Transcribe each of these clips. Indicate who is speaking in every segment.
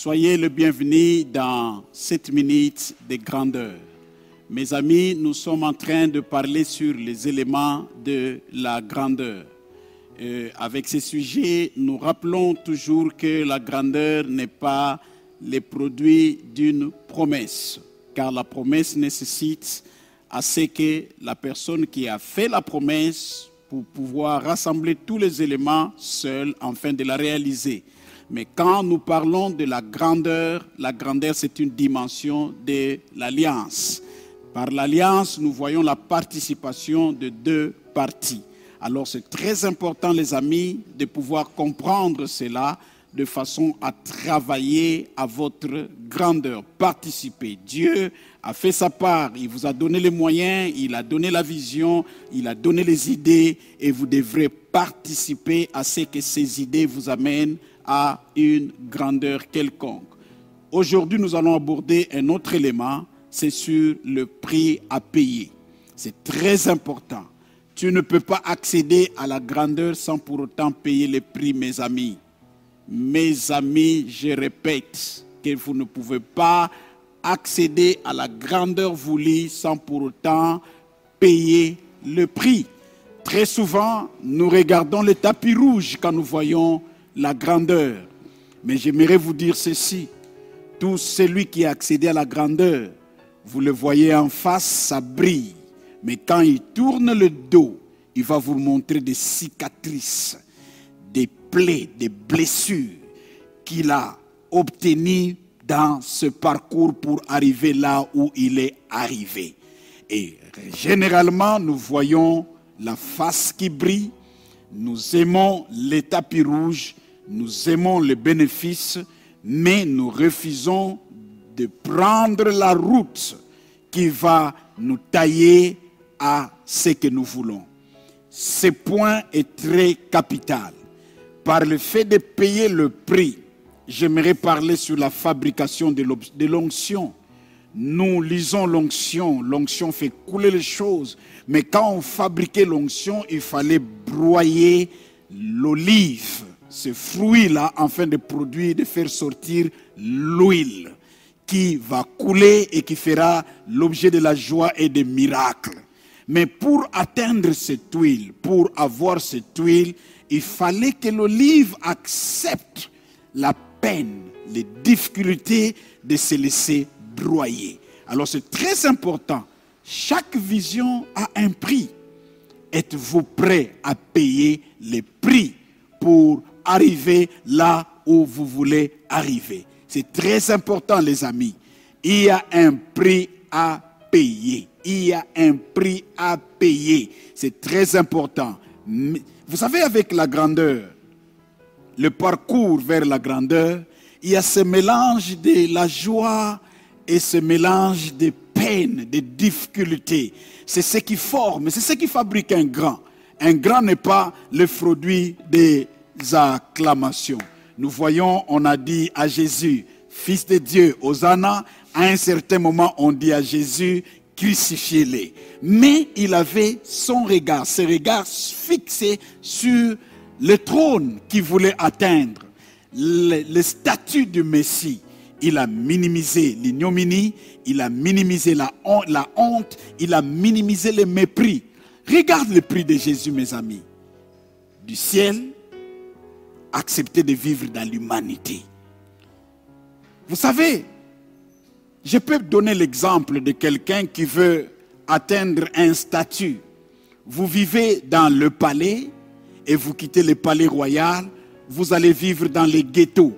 Speaker 1: Soyez le bienvenu dans cette minute de grandeur. Mes amis, nous sommes en train de parler sur les éléments de la grandeur. Euh, avec ces sujets, nous rappelons toujours que la grandeur n'est pas le produit d'une promesse, car la promesse nécessite à ce que la personne qui a fait la promesse pour pouvoir rassembler tous les éléments seul afin de la réaliser. Mais quand nous parlons de la grandeur, la grandeur c'est une dimension de l'alliance. Par l'alliance, nous voyons la participation de deux parties. Alors c'est très important, les amis, de pouvoir comprendre cela de façon à travailler à votre grandeur, participer. Dieu a fait sa part, il vous a donné les moyens, il a donné la vision, il a donné les idées et vous devrez participer à ce que ces idées vous amènent à une grandeur quelconque. Aujourd'hui, nous allons aborder un autre élément, c'est sur le prix à payer. C'est très important. Tu ne peux pas accéder à la grandeur sans pour autant payer le prix, mes amis. Mes amis, je répète que vous ne pouvez pas accéder à la grandeur voulue sans pour autant payer le prix. Très souvent, nous regardons le tapis rouge quand nous voyons la grandeur. Mais j'aimerais vous dire ceci. Tout celui qui a accédé à la grandeur, vous le voyez en face, ça brille. Mais quand il tourne le dos, il va vous montrer des cicatrices, des plaies, des blessures qu'il a obtenues dans ce parcours pour arriver là où il est arrivé. Et généralement, nous voyons la face qui brille, nous aimons les tapis rouges, nous aimons les bénéfices, mais nous refusons de prendre la route qui va nous tailler à ce que nous voulons. Ce point est très capital. Par le fait de payer le prix, j'aimerais parler sur la fabrication de l'onction. Nous lisons l'onction, l'onction fait couler les choses, mais quand on fabriquait l'onction, il fallait broyer l'olive, ce fruit-là, afin de produire, de faire sortir l'huile qui va couler et qui fera l'objet de la joie et des miracles. Mais pour atteindre cette huile, pour avoir cette huile, il fallait que l'olive accepte la peine, les difficultés de se laisser broyer. Alors c'est très important. Chaque vision a un prix. Êtes-vous prêt à payer les prix pour arriver là où vous voulez arriver C'est très important, les amis. Il y a un prix à payer. Il y a un prix à payer. C'est très important. Vous savez, avec la grandeur, le parcours vers la grandeur, il y a ce mélange de la joie et ce mélange de peine, de difficultés. C'est ce qui forme, c'est ce qui fabrique un grand. Un grand n'est pas le produit des acclamations. Nous voyons, on a dit à Jésus, Fils de Dieu, Hosanna, à un certain moment, on dit à Jésus, crucifiez-les. Mais il avait son regard, ses regards fixés sur le trône qu'il voulait atteindre, le, statut du Messie. Il a minimisé l'ignominie, il a minimisé la, la honte, il a minimisé le mépris. Regarde le prix de Jésus, mes amis. Du ciel, accepter de vivre dans l'humanité. Vous savez, je peux donner l'exemple de quelqu'un qui veut atteindre un statut. Vous vivez dans le palais et vous quittez le palais royal, vous allez vivre dans les ghettos.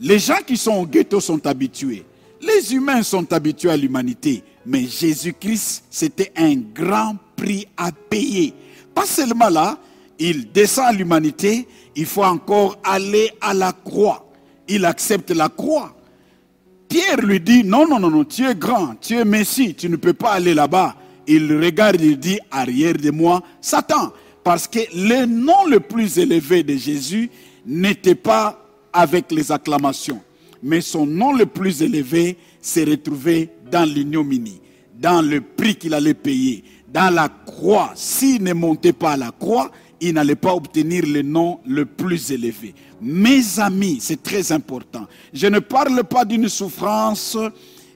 Speaker 1: Les gens qui sont au ghetto sont habitués. Les humains sont habitués à l'humanité. Mais Jésus-Christ, c'était un grand prix à payer. Pas seulement là, il descend à l'humanité, il faut encore aller à la croix. Il accepte la croix. Pierre lui dit, non, non, non, non, tu es grand, tu es Messie, tu ne peux pas aller là-bas. Il regarde, il dit, arrière de moi, Satan. Parce que le nom le plus élevé de Jésus n'était pas avec les acclamations. Mais son nom le plus élevé s'est retrouvé dans l'ignominie, dans le prix qu'il allait payer, dans la croix. S'il ne montait pas à la croix, il n'allait pas obtenir le nom le plus élevé. Mes amis, c'est très important. Je ne parle pas d'une souffrance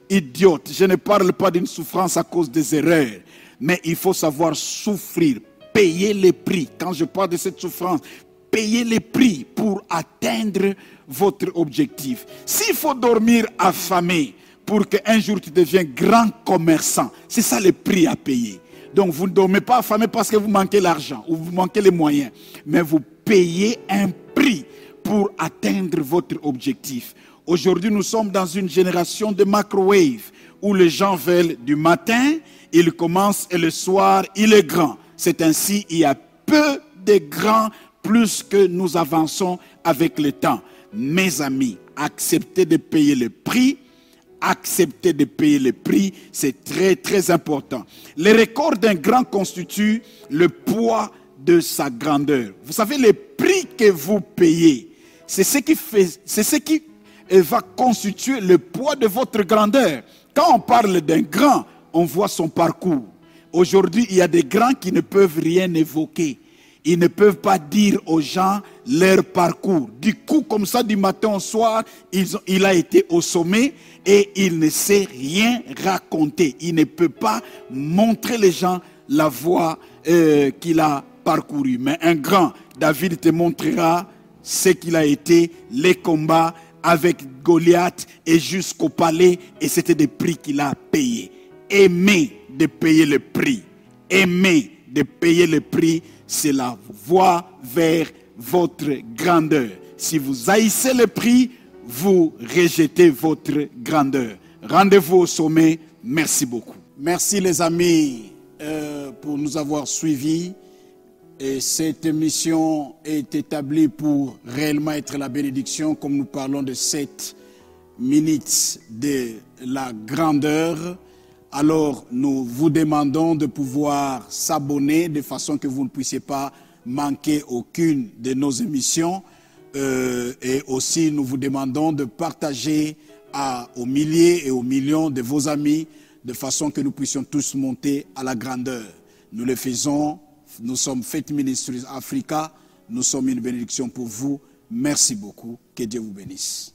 Speaker 1: idiote, je ne parle pas d'une souffrance à cause des erreurs, mais il faut savoir souffrir, payer les prix. Quand je parle de cette souffrance, payer les prix pour atteindre votre objectif. S'il faut dormir affamé pour qu'un jour tu deviens grand commerçant, c'est ça le prix à payer. Donc vous ne dormez pas affamé parce que vous manquez l'argent ou vous manquez les moyens, mais vous payez un prix pour atteindre votre objectif. Aujourd'hui, nous sommes dans une génération de microwave où les gens veulent du matin, ils commencent et le soir, il est grand. C'est ainsi, il y a peu de grands plus que nous avançons avec le temps. Mes amis, acceptez de payer le prix. Acceptez de payer le prix, c'est très très important. Le record d'un grand constitue le poids de sa grandeur. Vous savez, le prix que vous payez, c'est ce qui fait, c'est ce qui va constituer le poids de votre grandeur. Quand on parle d'un grand, on voit son parcours. Aujourd'hui, il y a des grands qui ne peuvent rien évoquer ils ne peuvent pas dire aux gens leur parcours. Du coup, comme ça, du matin au soir, il a été au sommet et il ne sait rien raconter. Il ne peut pas montrer les gens la voie euh, qu'il a parcourue. Mais un grand, David te montrera ce qu'il a été, les combats avec Goliath et jusqu'au palais. Et c'était des prix qu'il a payés. Aimer de payer le prix. Aimer de payer le prix c'est la voie vers votre grandeur. Si vous haïssez le prix, vous rejetez votre grandeur. Rendez-vous au sommet. Merci beaucoup. Merci les amis euh, pour nous avoir suivis. Et cette émission est établie pour réellement être la bénédiction, comme nous parlons de sept minutes de la grandeur alors nous vous demandons de pouvoir s'abonner de façon que vous ne puissiez pas manquer aucune de nos émissions. Euh, et aussi, nous vous demandons de partager à, aux milliers et aux millions de vos amis de façon que nous puissions tous monter à la grandeur. Nous le faisons. Nous sommes Fête Ministries Africa. Nous sommes une bénédiction pour vous. Merci beaucoup. Que Dieu vous bénisse.